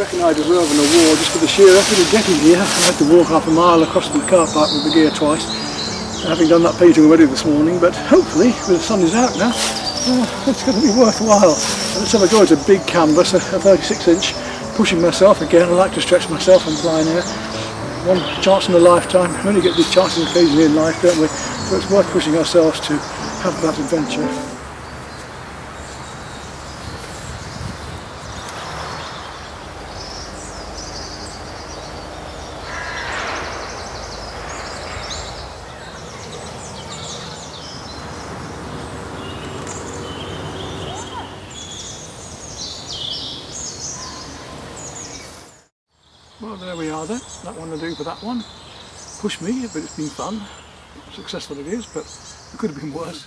reckon I deserve an award just for the sheer effort of getting here. I had to walk half a mile across the car park with the gear twice, having done that painting already this morning, but hopefully, with the sun is out now, uh, it's going to be worthwhile. Let's have a go at a big canvas, a, a 36 inch, pushing myself again. I like to stretch myself in plein air. One chance in a lifetime. We only get these chances occasionally in life, don't we? So it's worth pushing ourselves to have that adventure. Well, there we are then. That one to do for that one. Push me, but it's been fun. Successful it is, but it could have been worse.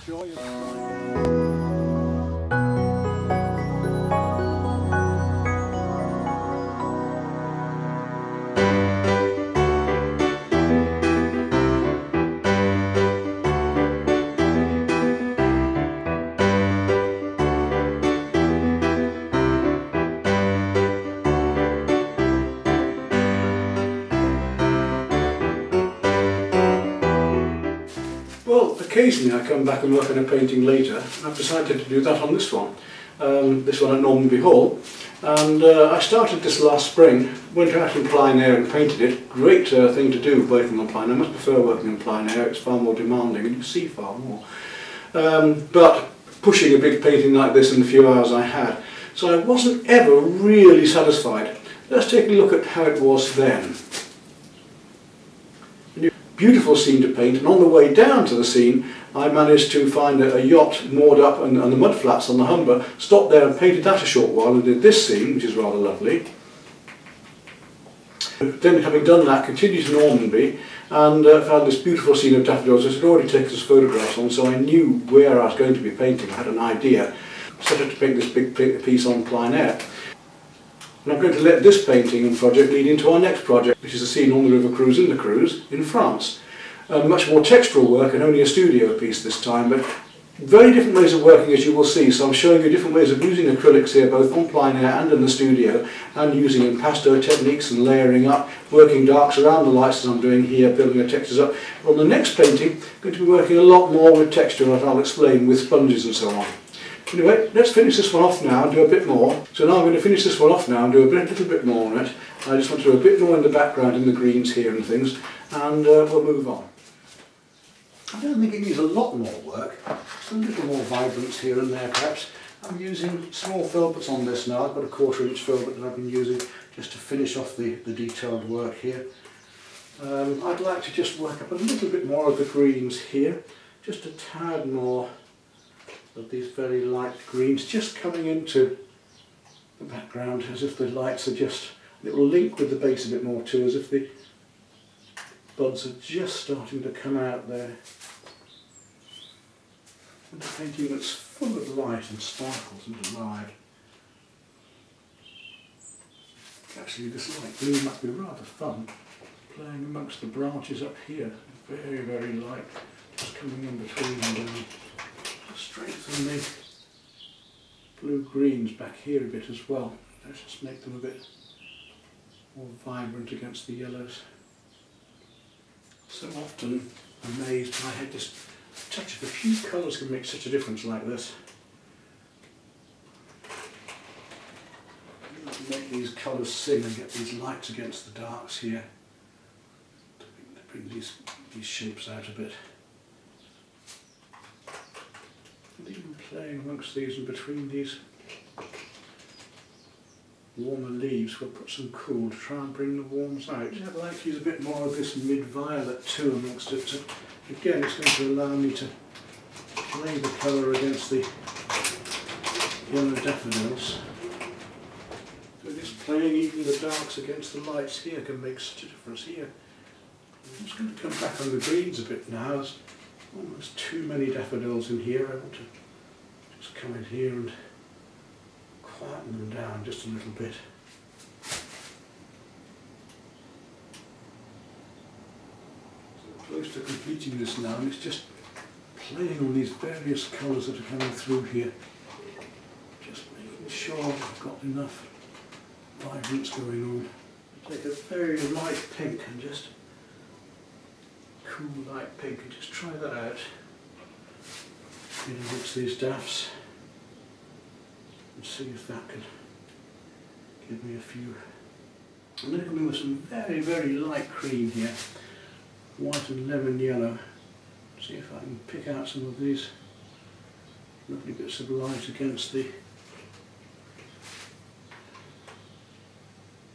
Occasionally I come back and work on a painting later, I've decided to do that on this one. Um, this one at Normanby Hall. And uh, I started this last spring, went out in plein air and painted it. Great uh, thing to do, working on plein air. I much prefer working in plein air, it's far more demanding and you see far more. Um, but pushing a big painting like this in the few hours I had, so I wasn't ever really satisfied. Let's take a look at how it was then beautiful scene to paint and on the way down to the scene I managed to find a, a yacht moored up on, on the mudflats on the Humber, stopped there and painted that a short while and did this scene which is rather lovely. Then having done that continued to Normanby and uh, found this beautiful scene of daffodils which had already taken us photographs on so I knew where I was going to be painting, I had an idea. Set out to paint this big piece on plein air. And I'm going to let this painting and project lead into our next project, which is a scene on the River Creuse in the Creuse in France. Uh, much more textural work and only a studio piece this time, but very different ways of working as you will see. So I'm showing you different ways of using acrylics here, both on plein air and in the studio, and using impasto techniques and layering up, working darks around the lights as I'm doing here, building the textures up. On the next painting, I'm going to be working a lot more with texture, as I'll explain, with sponges and so on. Anyway, let's finish this one off now and do a bit more. So now I'm going to finish this one off now and do a little bit more on it. I just want to do a bit more in the background in the greens here and things, and uh, we'll move on. I don't think it needs a lot more work, just a little more vibrance here and there perhaps. I'm using small filberts on this now, I've got a quarter inch filbert that I've been using just to finish off the, the detailed work here. Um, I'd like to just work up a little bit more of the greens here, just a tad more of these very light greens just coming into the background as if the lights are just, it will link with the base a bit more too, as if the buds are just starting to come out there. And a painting that's full of light and sparkles and alive. Actually this light green might be rather fun, playing amongst the branches up here, very very light, just coming in between them strengthen the blue greens back here a bit as well. Let's just make them a bit more vibrant against the yellows. So often amazed how just a touch of a few colours can make such a difference like this. Make these colours sing and get these lights against the darks here to bring these, these shapes out a bit. And even playing amongst these and between these warmer leaves we'll put some cool to try and bring the warms out. I'd like to use a bit more of this mid-violet too amongst it. To, again it's going to allow me to play the colour against the yellow daffodils. So just playing even the darks against the lights here can make such a difference here. I'm just going to come back on the greens a bit now. There's too many daffodils in here. I want to just come in here and quieten them down just a little bit. So close to completing this now and it's just playing on these various colours that are coming through here. Just making sure I've got enough vibrance going on. Take a very light pink and just cool light pink and just try that out in amongst these daffs and see if that can give me a few. I'm going to come in with some very very light cream here, white and lemon yellow. See if I can pick out some of these lovely bits of light against the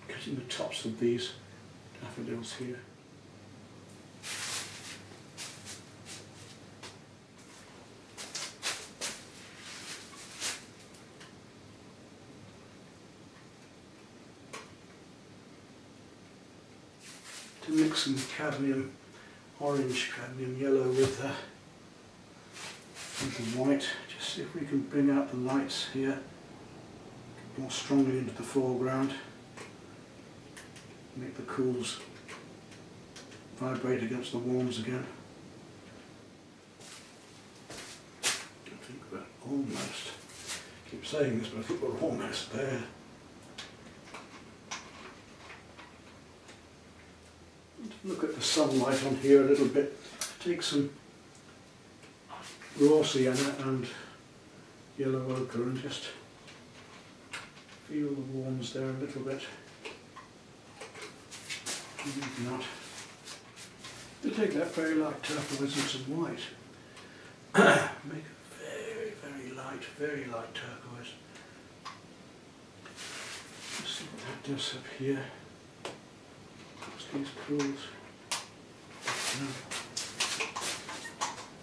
cutting the tops of these daffodils here. To mix some cadmium orange, cadmium yellow with some white. Just see if we can bring out the lights here more strongly into the foreground. Make the cools vibrate against the warms again. I think we're almost, I keep saying this, but I think we're almost there. Look at the sunlight on here a little bit. Take some raw sienna and yellow ochre and just feel the warms there a little bit. Even that. To take that very light turquoise and some white. Make a very, very light, very light turquoise. Just see what that does up here. These pools.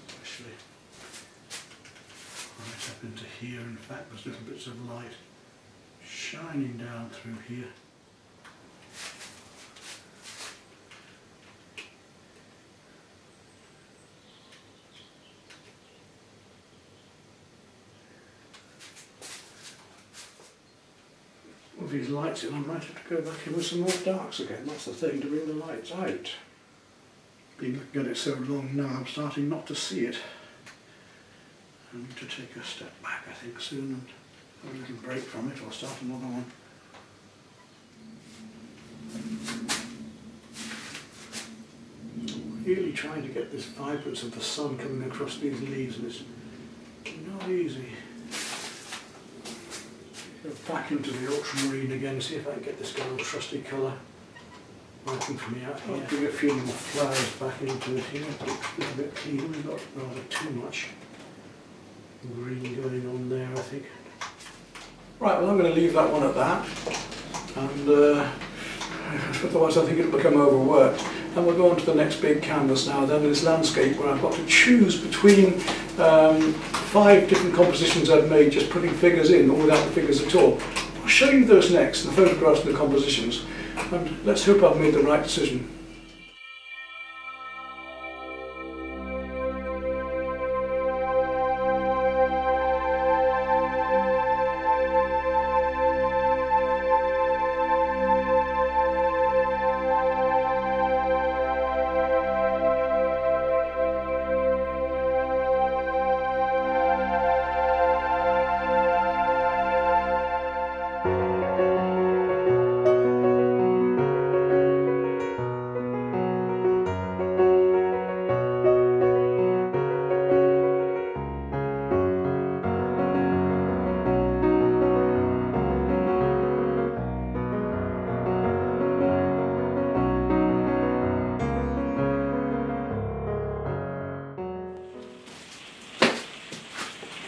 Especially right up into here. In fact, there's little bits of light shining down through here. With these lights in, I might have to go back in with some more darks again. That's the thing, to bring the lights out. Been looking at it so long now, I'm starting not to see it. I need to take a step back, I think, soon and have a little break from it or start another one. Really trying to get this vibrance of the sun coming across these leaves and it's not easy. Back into the ultramarine again, see if I can get this kind of trusty colour working me out here. I'll bring a few more flowers back into it here, a little bit cleaner, we've got rather too much green going on there I think. Right, well I'm going to leave that one at that and uh, otherwise I think it'll become overworked. And we'll go on to the next big canvas now, then this landscape where I've got to choose between um, five different compositions I've made just putting figures in or without the figures at all. I'll show you those next, the photographs and the compositions, let's hope I've made the right decision.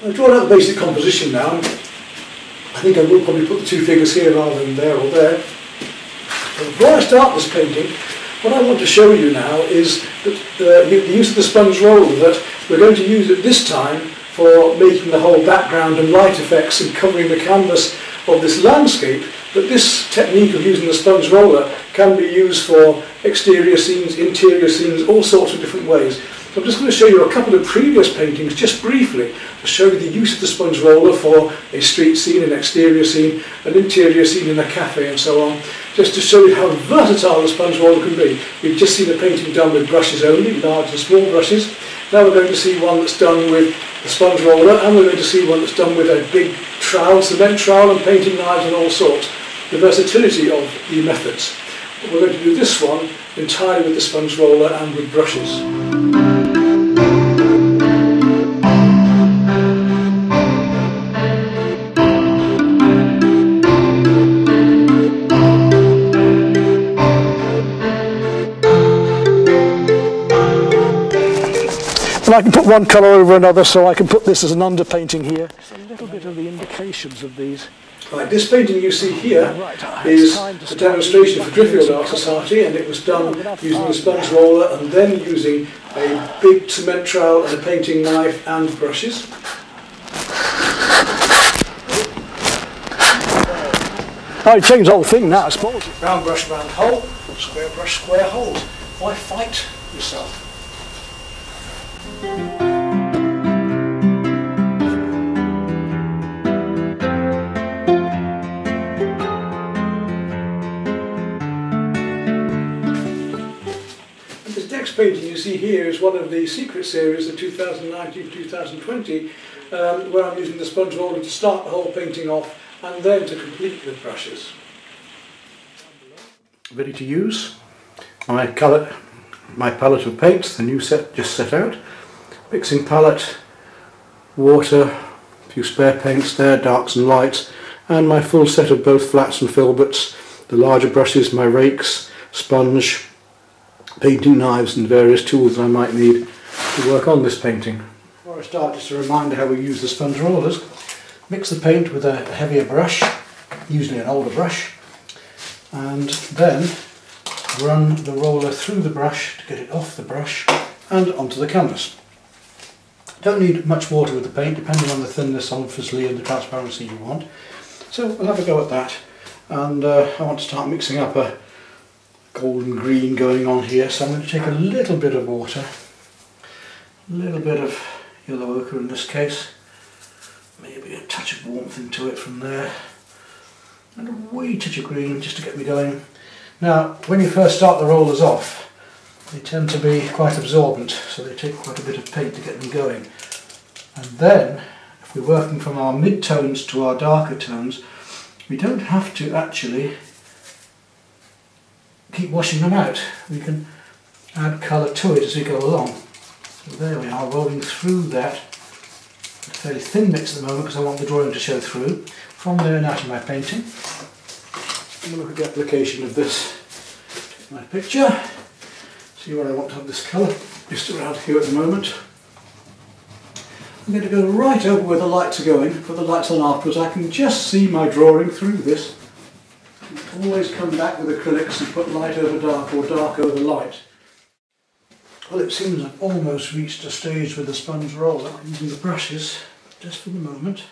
I've drawn out the basic composition now. I think I will probably put the two figures here rather than there or there. But before I start this painting, what I want to show you now is that uh, the use of the sponge roller that we're going to use at this time for making the whole background and light effects and covering the canvas of this landscape, that this technique of using the sponge roller can be used for exterior scenes, interior scenes, all sorts of different ways. So I'm just going to show you a couple of previous paintings, just briefly, to show you the use of the sponge roller for a street scene, an exterior scene, an interior scene in a cafe and so on, just to show you how versatile the sponge roller can be. We've just seen a painting done with brushes only, large and small brushes. Now we're going to see one that's done with the sponge roller, and we're going to see one that's done with a big trowel, cement trowel, and painting knives and all sorts. the versatility of the methods. But we're going to do this one entirely with the sponge roller and with brushes. I can put one colour over another, so I can put this as an underpainting here. A little bit of the indications of these. Right, this painting you see here is a demonstration for Driffield Art Society and it was done using a sponge roller and then using a big cement trowel and a painting knife and brushes. Oh, I changed the whole thing now, I suppose. Round brush, round hole, square brush, square holes. Why fight yourself? Next painting you see here is one of the secret series, the 2019-2020, um, where I'm using the sponge roller to start the whole painting off and then to complete with brushes. Ready to use my colour, my palette of paints, the new set just set out. Mixing palette, water, a few spare paints there, darks and lights, and my full set of both flats and filberts, the larger brushes, my rakes, sponge, painting knives and various tools that I might need to work on this painting. Before I start, just a reminder how we use the sponge rollers. Mix the paint with a heavier brush, usually an older brush, and then run the roller through the brush to get it off the brush and onto the canvas. Don't need much water with the paint, depending on the thinness, obviously, and the transparency you want. So we'll have a go at that. And uh, I want to start mixing up a golden green going on here. So I'm going to take a little bit of water, a little bit of yellow ochre in this case, maybe a touch of warmth into it from there, and a wee touch of green just to get me going. Now, when you first start the rollers off, they tend to be quite absorbent, so they take quite a bit of paint to get them going. And then, if we're working from our mid-tones to our darker tones, we don't have to actually keep washing them out. We can add colour to it as we go along. So there we are, rolling through that. fairly thin mix at the moment because I want the drawing to show through. From there and out of my painting. I'm going to look at the application of this. My picture see where I want to have this colour, just around here at the moment. I'm going to go right over where the lights are going, put the lights on afterwards. I can just see my drawing through this. Always come back with acrylics and put light over dark or dark over light. Well, it seems I've almost reached a stage with the sponge roller using the brushes, just for the moment.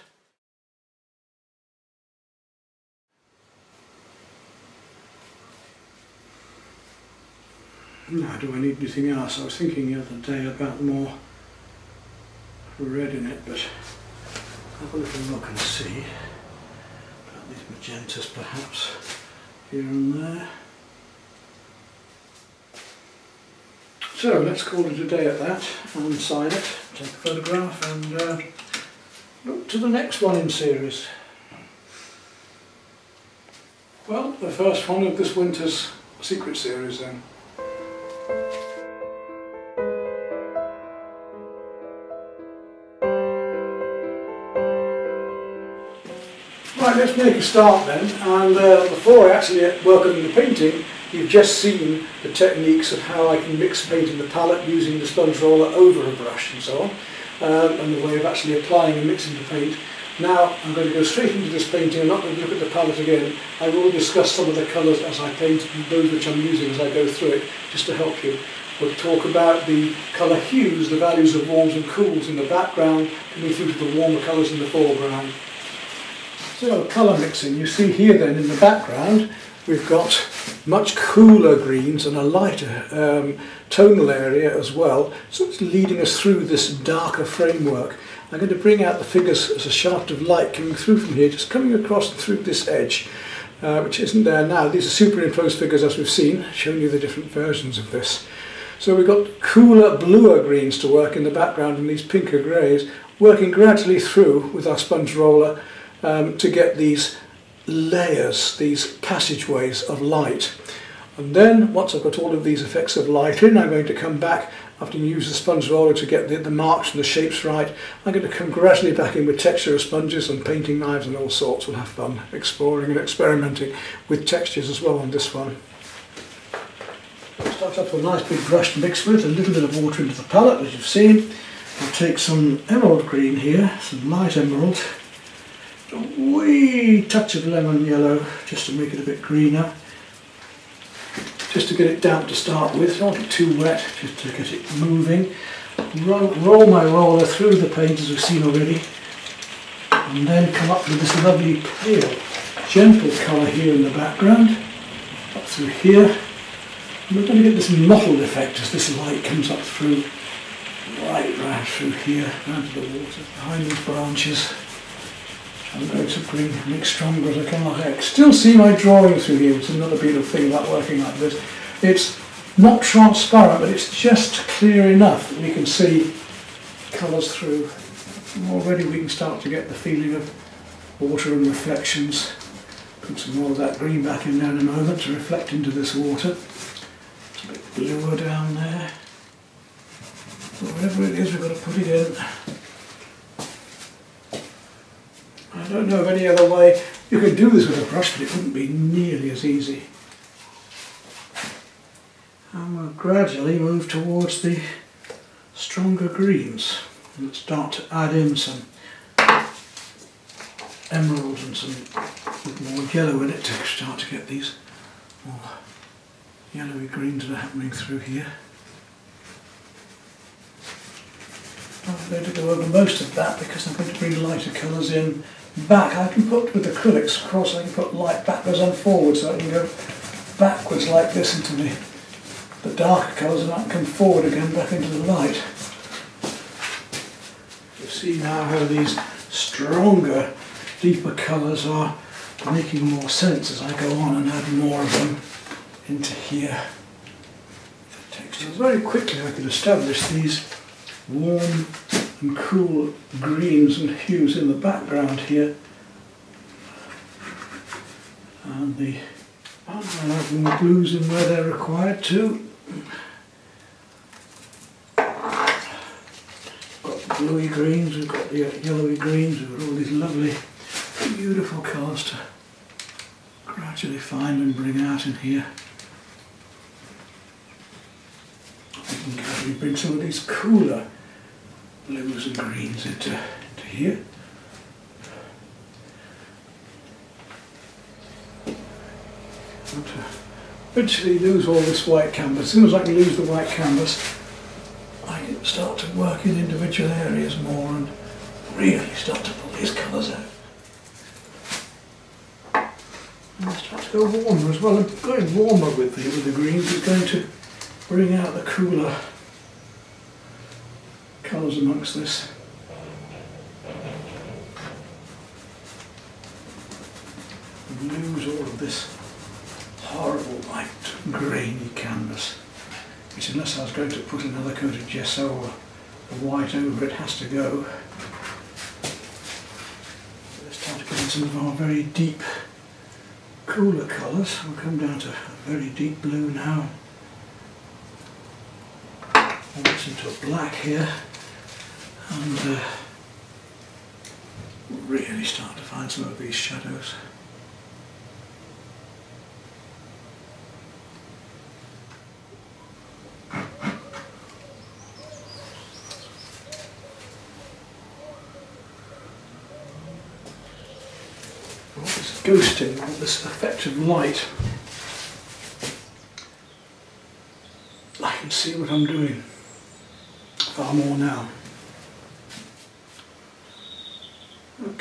Now, do I need anything else? I was thinking the other day about more red in it, but have a little look and see. About these magentas perhaps, here and there. So let's call it a day at that and sign it, take a photograph and uh, look to the next one in series. Well, the first one of this winter's secret series then. Let's make a start then. And uh, before I actually work on the painting, you've just seen the techniques of how I can mix paint in the palette using the sponge roller over a brush and so on, um, and the way of actually applying and mixing the paint. Now I'm going to go straight into this painting, I'm not going to look at the palette again. I will discuss some of the colours as I paint, those which I'm using as I go through it, just to help you. We'll talk about the colour hues, the values of warms and cools in the background, coming through to the warmer colours in the foreground. So colour mixing, you see here then in the background we've got much cooler greens and a lighter um, tonal area as well, so it's leading us through this darker framework. I'm going to bring out the figures as a shaft of light coming through from here, just coming across through this edge, uh, which isn't there now. These are superimposed figures as we've seen, showing you the different versions of this. So we've got cooler, bluer greens to work in the background and these pinker greys, working gradually through with our sponge roller um, to get these layers, these passageways of light. And then, once I've got all of these effects of light in, I'm going to come back after you use the sponge roller to get the, the marks and the shapes right. I'm going to come gradually back in with texture of sponges and painting knives and all sorts. We'll have fun exploring and experimenting with textures as well on this one. Start off with a nice big brush to mix with, a little bit of water into the palette as you've seen. I'll take some emerald green here, some light emerald, a wee touch of lemon yellow just to make it a bit greener just to get it damp to start with, get too wet, just to get it moving. Roll, roll my roller through the paint as we've seen already, and then come up with this lovely pale, gentle colour here in the background, up through here. And we're going to get this mottled effect as this light comes up through, right, right through here, down to the water, behind these branches. I'm going to bring stronger as I. I still see my drawing through here, It's another beautiful thing about working like this. It's not transparent, but it's just clear enough that we can see colours through. already we can start to get the feeling of water and reflections. Put some more of that green back in there in a moment to reflect into this water. It's a bit bluer down there. But whatever it is, we've got to put it in. I don't know of any other way. You could do this with a brush, but it wouldn't be nearly as easy. And we'll gradually move towards the stronger greens and start to add in some emerald and some more yellow in it to start to get these more yellowy greens that are happening through here. I'm going to go over most of that because I'm going to bring lighter colours in back. I can put with acrylics across, I can put light backwards and forwards so I can go backwards like this into the, the darker colours and I can come forward again back into the light. You see now how these stronger, deeper colours are making more sense as I go on and add more of them into here. Very quickly I can establish these warm and cool greens and hues in the background here. And the more blues in where they're required too. Got the bluey greens, we've got the yellowy greens, we've got all these lovely, beautiful colours to gradually find and bring out in here. We bring some of these cooler blues and greens into to here. Eventually lose all this white canvas. As soon as I can lose the white canvas, I can start to work in individual areas more and really start to pull these colours out. And I start to go warmer as well. And going warmer with the, with the greens is going to bring out the cooler colours amongst this. lose all of this horrible light grainy canvas which unless I was going to put another coat of gesso or white over it has to go. Let's start to some of our very deep cooler colours. We'll come down to a very deep blue now. Almost into a black here and uh, really start to find some of these shadows. This ghosting, this effect of light. I can see what I'm doing far more now.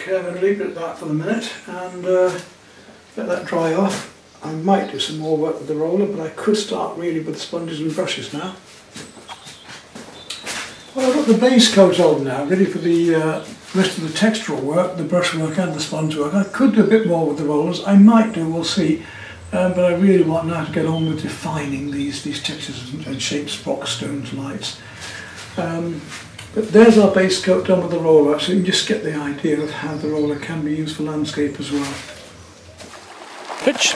I'm going to leave it at that for the minute and uh, let that dry off. I might do some more work with the roller, but I could start really with sponges and brushes now. Well, I've got the base coat on now, ready for the uh, rest of the textural work, the brush work and the sponge work. I could do a bit more with the rollers, I might do, we'll see. Um, but I really want now to get on with defining these, these textures and, shapes, rocks, stones, lights. Um, but there's our base coat done with the roller, so you can just get the idea of how the roller can be used for landscape as well. pitch.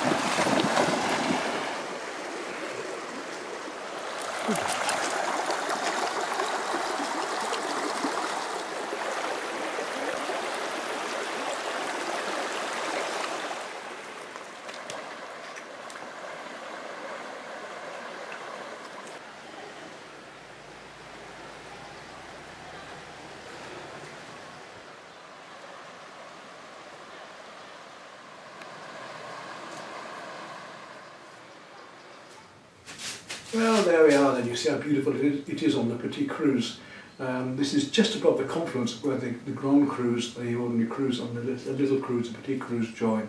Well, there we are then. You see how beautiful it is on the Petit Creuse. Um, this is just above the confluence where the, the Grand Creuse, the ordinary Creuse, and the, the little Creuse, the Petit Creuse join.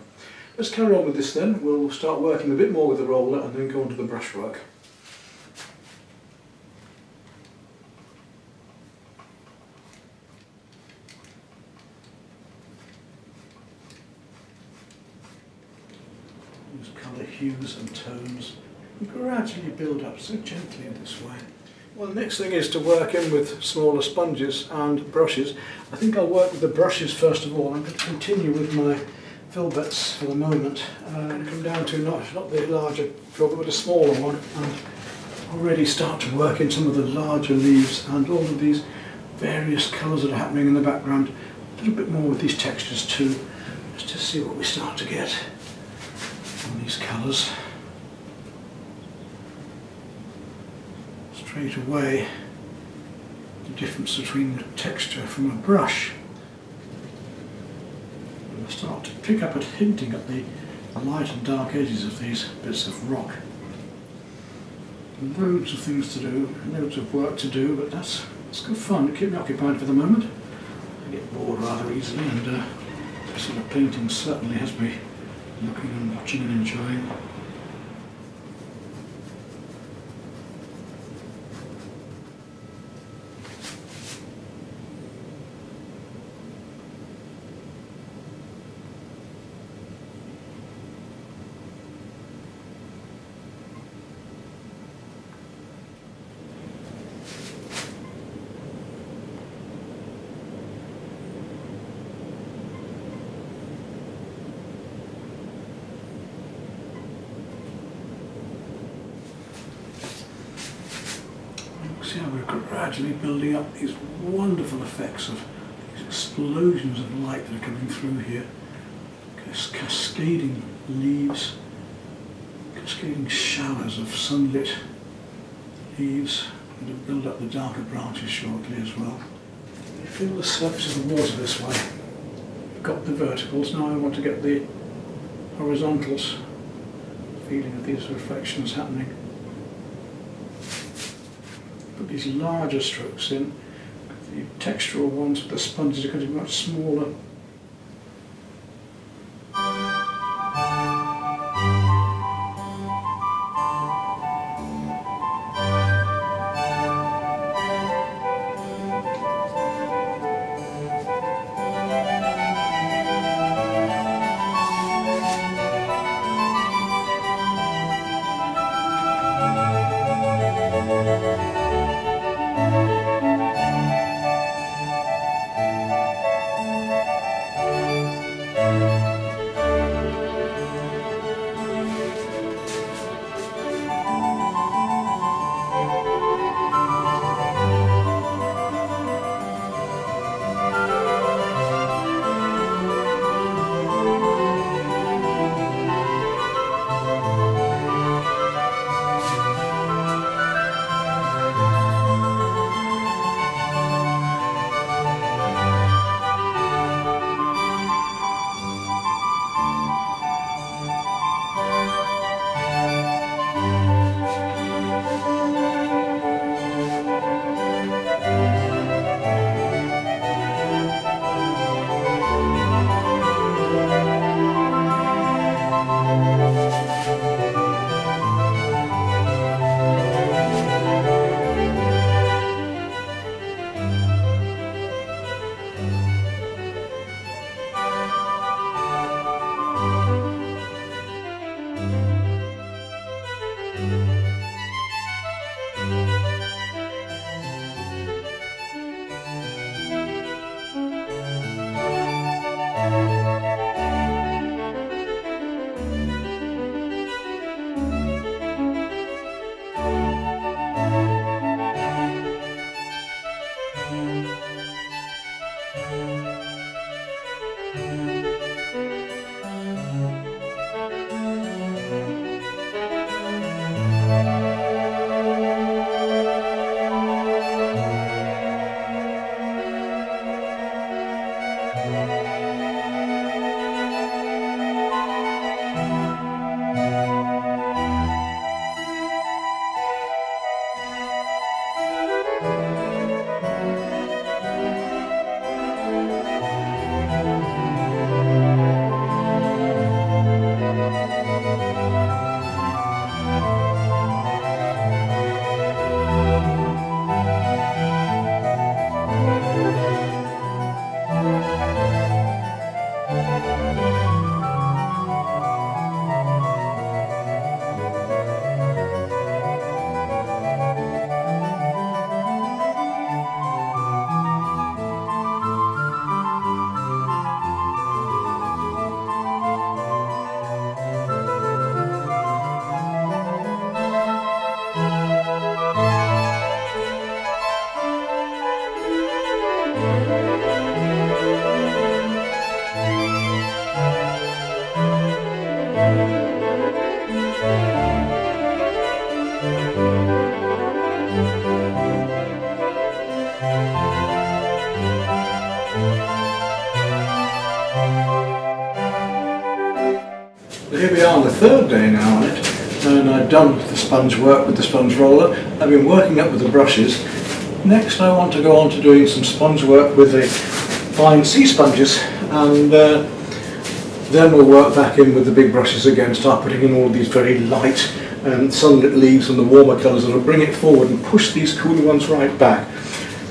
Let's carry on with this then. We'll start working a bit more with the roller and then go on to the brushwork. Use colour hues and tones gradually build up so gently in this way. Well, the next thing is to work in with smaller sponges and brushes. I think I'll work with the brushes first of all. I'm going to continue with my filberts for the moment uh, and come down to not, not the larger filbert but a smaller one and already start to work in some of the larger leaves and all of these various colours that are happening in the background. A little bit more with these textures too, just to see what we start to get on these colours. Straight away the difference between the texture from a brush. And I start to pick up at hinting at the, light and dark edges of these bits of rock. Loads of things to do, loads of work to do, but that's, that's good fun to keep me occupied for the moment. I get bored rather easily and uh, this sort of painting certainly has me looking and watching and enjoying. see how we're gradually building up these wonderful effects of these explosions of light that are coming through here. Cascading leaves, cascading showers of sunlit leaves that build up the darker branches shortly as well. You feel the surface of the water this way. We've got the verticals, now I want to get the horizontals, feeling of these reflections happening these larger strokes in. The textural ones with the sponges are going to be much smaller third day now on it and I've done the sponge work with the sponge roller. I've been working up with the brushes. Next I want to go on to doing some sponge work with the fine sea sponges and uh, then we'll work back in with the big brushes again, start putting in all these very light um, sunlit leaves and the warmer colours that will bring it forward and push these cooler ones right back.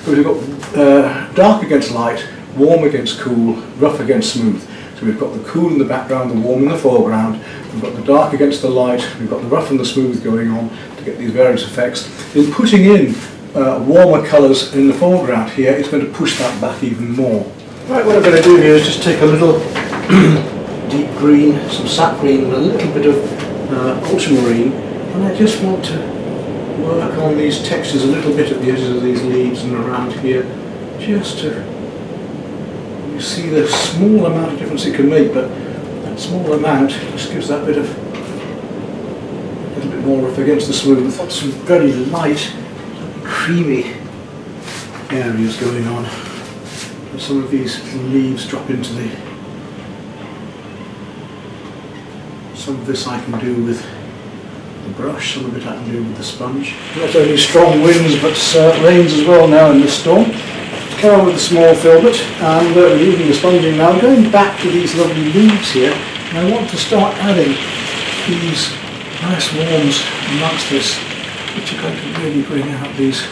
So we've got uh, dark against light, warm against cool, rough against smooth. So we've got the cool in the background, the warm in the foreground, we've got the dark against the light, we've got the rough and the smooth going on to get these various effects. In putting in uh, warmer colours in the foreground here, it's going to push that back even more. Right, what I'm going to do here is just take a little deep green, some sap green and a little bit of uh, ultramarine and I just want to work on these textures a little bit at the edges of these leaves and around here just to you see the small amount of difference it can make, but that small amount just gives that bit of a little bit more rough against the smooth. Got some very light, creamy areas going on. And some of these leaves drop into the. Some of this I can do with the brush, some of it I can do with the sponge. Not only strong winds but uh, rains as well now in this storm carry with a small filbert and uh, using the sponging now. I'm going back to these lovely leaves here and I want to start adding these nice warms amongst this which are going to really bring out these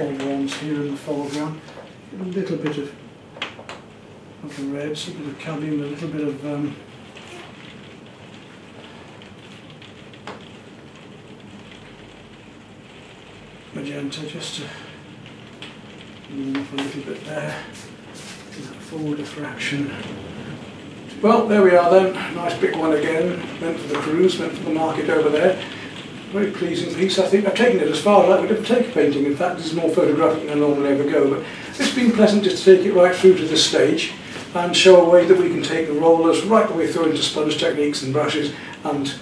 a warms here in the foreground. A little bit of, of the reds, a bit of cadmium, a little bit of um, magenta just to warm up a little bit there. Forward diffraction. Well, there we are then. Nice big one again. Meant for the Creuse, meant for the market over there. Very pleasing piece. I think I've taken it as far as I would ever take a painting. In fact, this is more photographic than I normally ever go. But it's been pleasant just to take it right through to this stage and show a way that we can take the rollers right the way through into sponge techniques and brushes. And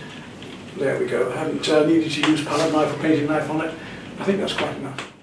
there we go. I haven't uh, needed to use palette knife or painting knife on it. I think that's quite enough.